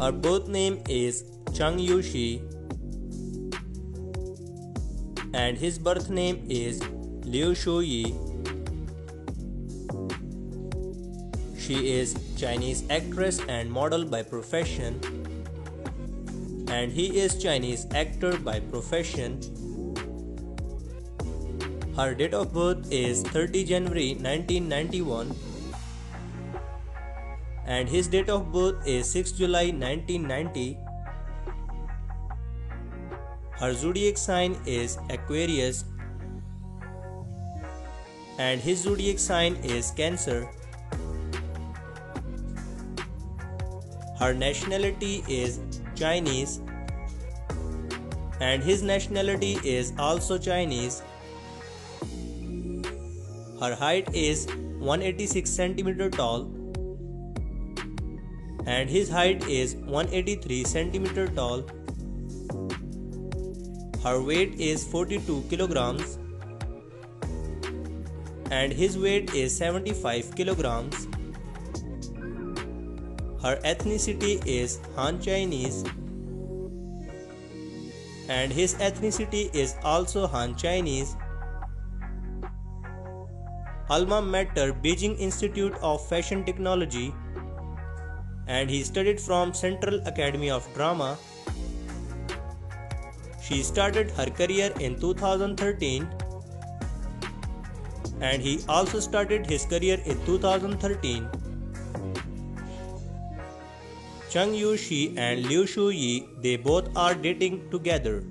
Her birth name is Zhang Yuxi and his birth name is Liu Xueyi. She is Chinese actress and model by profession and he is Chinese actor by profession. Her date of birth is 30 January 1991 and his date of birth is 6 July 1990. Her zodiac sign is Aquarius and his zodiac sign is Cancer. Her nationality is Chinese and his nationality is also Chinese. Her height is 186 cm tall and his height is 183 cm tall. Her weight is 42 kilograms and his weight is 75 kilograms. Her ethnicity is Han Chinese and his ethnicity is also Han Chinese. Alma mater Beijing Institute of Fashion Technology and he studied from Central Academy of Drama. She started her career in 2013 and he also started his career in 2013. Zhang Yu Xi and Liu Xue Yi, they both are dating together.